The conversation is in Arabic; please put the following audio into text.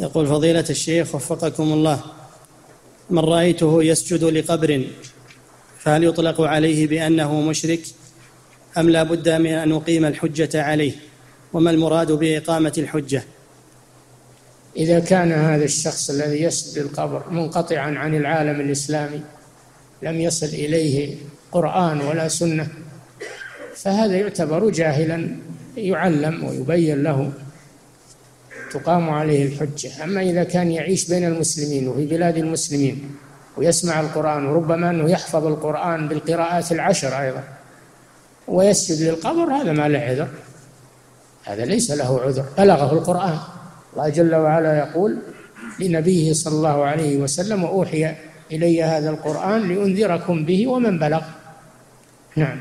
يقول فضيلة الشيخ وفقكم الله من رأيته يسجد لقبر فهل يطلق عليه بأنه مشرك؟ أم لا بد من أن نقيم الحجة عليه؟ وما المراد بإقامة الحجة؟ إذا كان هذا الشخص الذي يسجد القبر منقطعا عن العالم الإسلامي لم يصل إليه قرآن ولا سنة فهذا يعتبر جاهلا يعلم ويبين له تقام عليه الحجة. أما إذا كان يعيش بين المسلمين وفي بلاد المسلمين ويسمع القرآن وربما أنه يحفظ القرآن بالقراءات العشر أيضا ويسجد للقبر هذا ما له عذر. هذا ليس له عذر. بلغه القرآن. الله جل وعلا يقول لنبيه صلى الله عليه وسلم وأوحي إلي هذا القرآن لأنذركم به ومن بلغ. نعم.